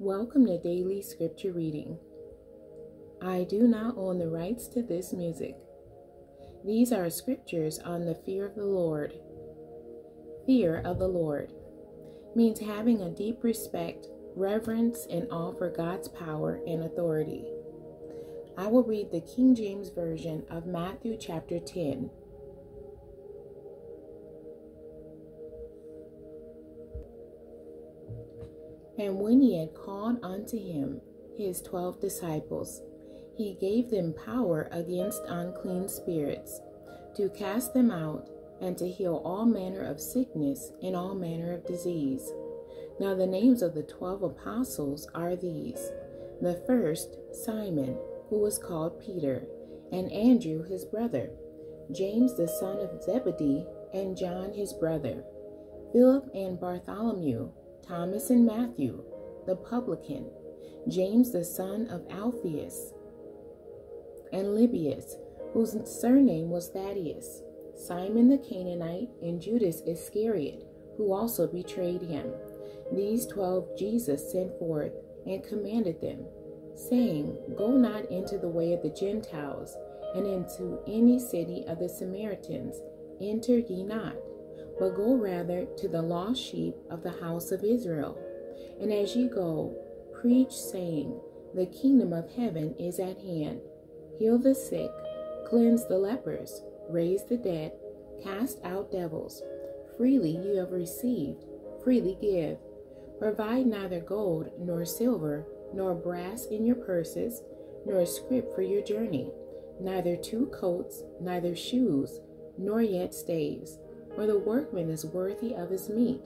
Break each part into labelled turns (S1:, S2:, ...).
S1: Welcome to Daily Scripture Reading. I do not own the rights to this music. These are scriptures on the fear of the Lord. Fear of the Lord means having a deep respect, reverence, and awe for God's power and authority. I will read the King James Version of Matthew chapter 10, And when he had called unto him his twelve disciples, he gave them power against unclean spirits, to cast them out, and to heal all manner of sickness and all manner of disease. Now the names of the twelve apostles are these the first, Simon, who was called Peter, and Andrew his brother, James the son of Zebedee, and John his brother, Philip and Bartholomew Thomas and Matthew, the publican, James the son of Alphaeus, and Lebbaeus, whose surname was Thaddaeus, Simon the Canaanite, and Judas Iscariot, who also betrayed him. These twelve Jesus sent forth and commanded them, saying, Go not into the way of the Gentiles, and into any city of the Samaritans enter ye not but go rather to the lost sheep of the house of Israel. And as ye go, preach, saying, The kingdom of heaven is at hand. Heal the sick, cleanse the lepers, raise the dead, cast out devils. Freely you have received, freely give. Provide neither gold nor silver, nor brass in your purses, nor a scrip for your journey, neither two coats, neither shoes, nor yet staves for the workman is worthy of his meat.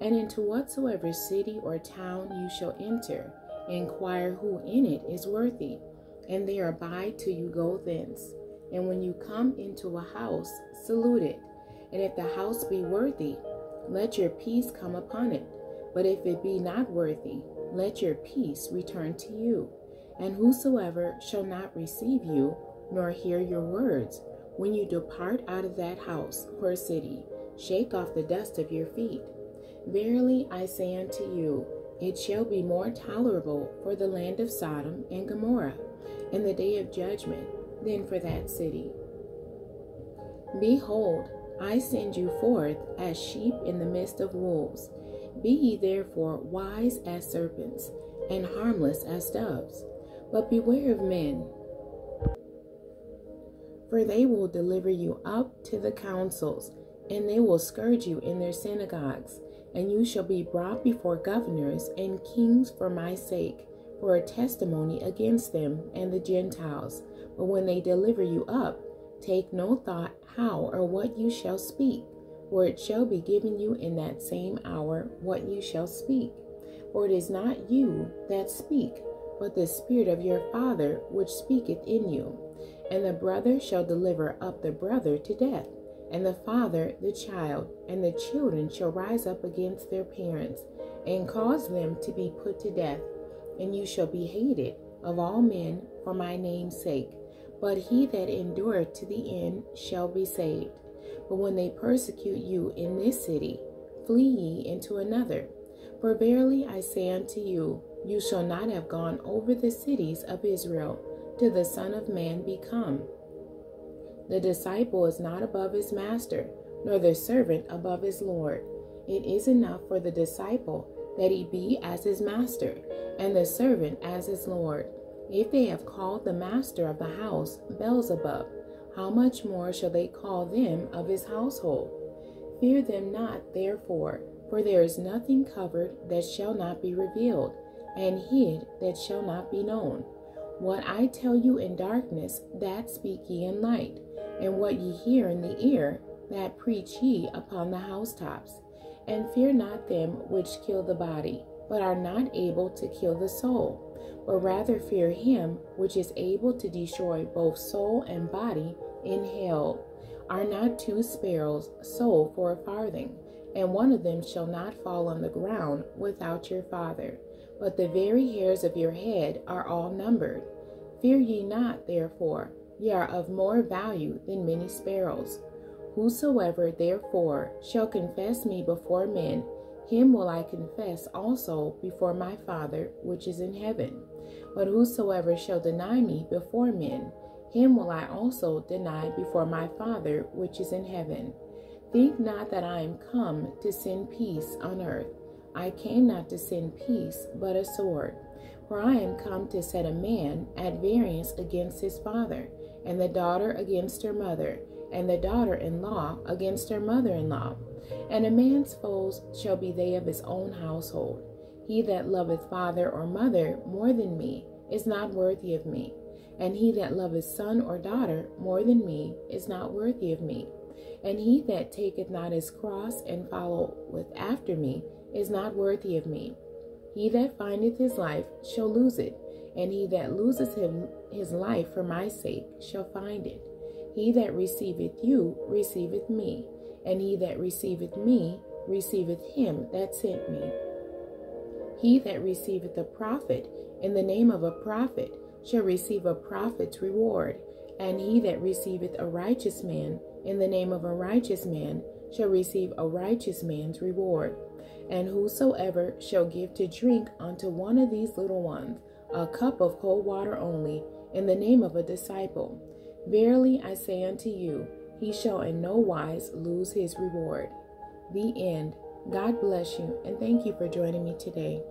S1: And into whatsoever city or town you shall enter, inquire who in it is worthy, and there abide till you go thence. And when you come into a house, salute it. And if the house be worthy, let your peace come upon it. But if it be not worthy, let your peace return to you. And whosoever shall not receive you, nor hear your words, when you depart out of that house or city, shake off the dust of your feet. Verily I say unto you, it shall be more tolerable for the land of Sodom and Gomorrah in the day of judgment than for that city. Behold, I send you forth as sheep in the midst of wolves. Be ye therefore wise as serpents and harmless as doves. But beware of men for they will deliver you up to the councils, and they will scourge you in their synagogues, and you shall be brought before governors and kings for my sake, for a testimony against them and the Gentiles. But when they deliver you up, take no thought how or what you shall speak, for it shall be given you in that same hour what you shall speak. For it is not you that speak, but the Spirit of your Father which speaketh in you. And the brother shall deliver up the brother to death, and the father the child, and the children shall rise up against their parents, and cause them to be put to death. And you shall be hated of all men for my name's sake. But he that endureth to the end shall be saved. But when they persecute you in this city, flee ye into another. For verily I say unto you, you shall not have gone over the cities of Israel till the Son of Man be come. The disciple is not above his master, nor the servant above his Lord. It is enough for the disciple that he be as his master, and the servant as his Lord. If they have called the master of the house Beelzebub, how much more shall they call them of his household? Fear them not, therefore, for there is nothing covered that shall not be revealed, and hid that shall not be known. What I tell you in darkness, that speak ye in light, and what ye hear in the ear, that preach ye upon the housetops. And fear not them which kill the body, but are not able to kill the soul, but rather fear him which is able to destroy both soul and body in hell. Are not two sparrows sold for a farthing, and one of them shall not fall on the ground without your Father? But the very hairs of your head are all numbered. Fear ye not, therefore, ye are of more value than many sparrows. Whosoever, therefore, shall confess me before men, him will I confess also before my Father which is in heaven. But whosoever shall deny me before men, him will I also deny before my Father which is in heaven. Think not that I am come to send peace on earth. I came not to send peace, but a sword. For I am come to set a man at variance against his father, and the daughter against her mother, and the daughter in law against her mother in law. And a man's foes shall be they of his own household. He that loveth father or mother more than me is not worthy of me, and he that loveth son or daughter more than me is not worthy of me. And he that taketh not his cross and followeth after me is not worthy of me. He that findeth his life shall lose it, and he that loseth him his life for my sake shall find it. He that receiveth you receiveth me, and he that receiveth me receiveth him that sent me. He that receiveth a prophet in the name of a prophet shall receive a prophet's reward, and he that receiveth a righteous man in the name of a righteous man shall receive a righteous man's reward. And whosoever shall give to drink unto one of these little ones a cup of cold water only, in the name of a disciple, verily I say unto you, he shall in no wise lose his reward. The end. God bless you, and thank you for joining me today.